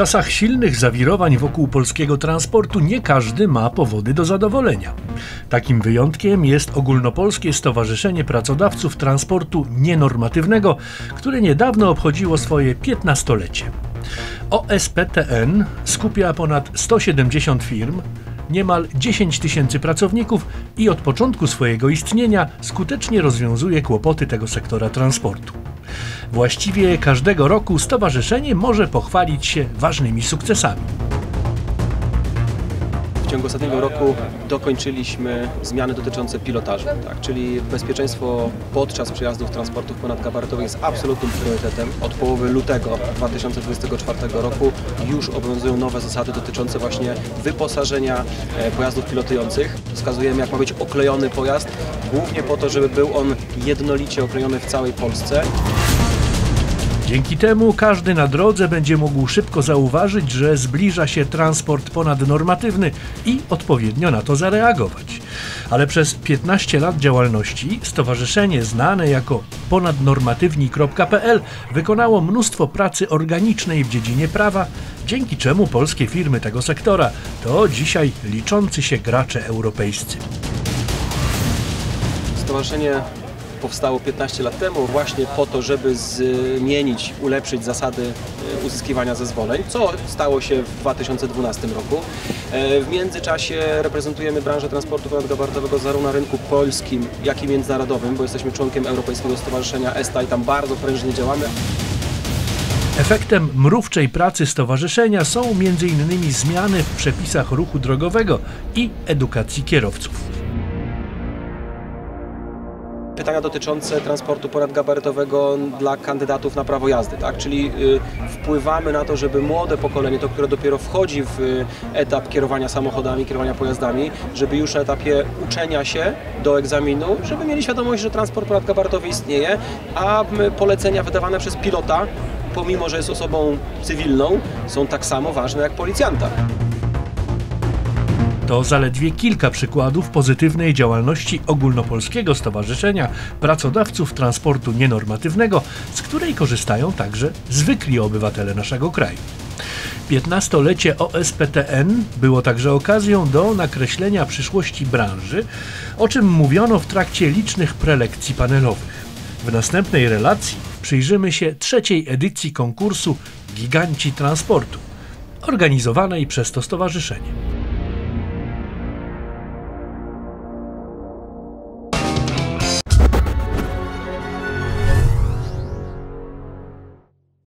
czasach silnych zawirowań wokół polskiego transportu nie każdy ma powody do zadowolenia. Takim wyjątkiem jest Ogólnopolskie Stowarzyszenie Pracodawców Transportu Nienormatywnego, które niedawno obchodziło swoje 15-lecie. OSPTN skupia ponad 170 firm, niemal 10 tysięcy pracowników i od początku swojego istnienia skutecznie rozwiązuje kłopoty tego sektora transportu. Właściwie każdego roku stowarzyszenie może pochwalić się ważnymi sukcesami. W ciągu ostatniego roku dokończyliśmy zmiany dotyczące pilotażu, tak, czyli bezpieczeństwo podczas przejazdów transportów ponadgabarytowych jest absolutnym priorytetem. Od połowy lutego 2024 roku już obowiązują nowe zasady dotyczące właśnie wyposażenia e, pojazdów pilotujących. Wskazujemy jak ma być oklejony pojazd, głównie po to, żeby był on jednolicie oklejony w całej Polsce. Dzięki temu każdy na drodze będzie mógł szybko zauważyć, że zbliża się transport ponadnormatywny i odpowiednio na to zareagować. Ale przez 15 lat działalności stowarzyszenie znane jako ponadnormatywni.pl wykonało mnóstwo pracy organicznej w dziedzinie prawa, dzięki czemu polskie firmy tego sektora to dzisiaj liczący się gracze europejscy. Stowarzyszenie powstało 15 lat temu właśnie po to, żeby zmienić, ulepszyć zasady e, uzyskiwania zezwoleń, co stało się w 2012 roku. E, w międzyczasie reprezentujemy branżę transportu ponadgabarytowego zarówno na rynku polskim, jak i międzynarodowym, bo jesteśmy członkiem Europejskiego Stowarzyszenia ESTA i tam bardzo prężnie działamy. Efektem mrówczej pracy stowarzyszenia są m.in. zmiany w przepisach ruchu drogowego i edukacji kierowców pytania dotyczące transportu ponadgabarytowego dla kandydatów na prawo jazdy, tak? czyli y, wpływamy na to, żeby młode pokolenie, to które dopiero wchodzi w y, etap kierowania samochodami, kierowania pojazdami, żeby już na etapie uczenia się do egzaminu, żeby mieli świadomość, że transport ponadgabarytowy istnieje, a polecenia wydawane przez pilota, pomimo że jest osobą cywilną, są tak samo ważne jak policjanta. To zaledwie kilka przykładów pozytywnej działalności Ogólnopolskiego Stowarzyszenia Pracodawców Transportu Nienormatywnego, z której korzystają także zwykli obywatele naszego kraju. 15-lecie OSPTN było także okazją do nakreślenia przyszłości branży, o czym mówiono w trakcie licznych prelekcji panelowych. W następnej relacji przyjrzymy się trzeciej edycji konkursu Giganci Transportu, organizowanej przez to stowarzyszenie.